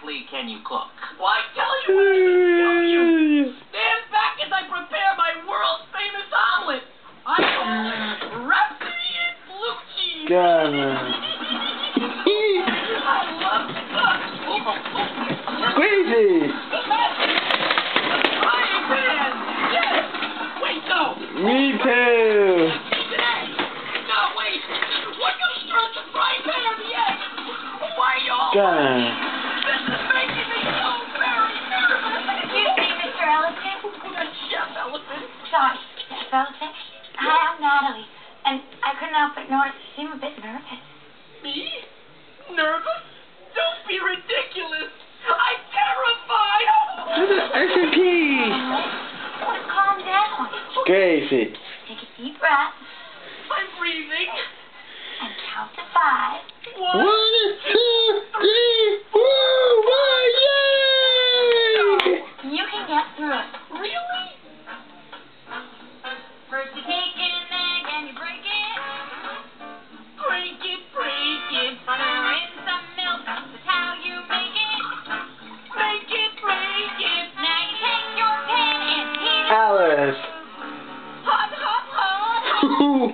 exactly can you cook? Well, I tell you what, I tell you. Stand back as I prepare my world-famous omelet. I call it Rhapsody in Blue Cheese. God, I Yes! Wait! Me too! No, wait! What you the pan y'all? I couldn't help but notice you seem a bit nervous. Me? Nervous? Don't be ridiculous. I'm terrified. S&P. Just calm down. Gracie. Take a deep breath I'm breathing. and count to five. One, One, two, three. Uhul!